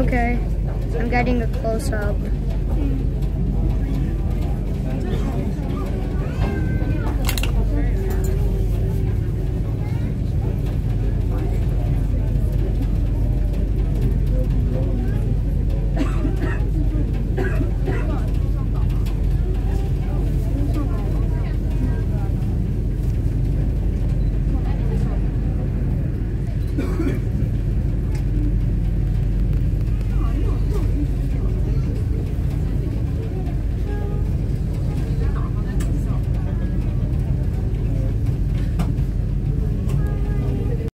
Okay. I'm getting a close up. Hmm.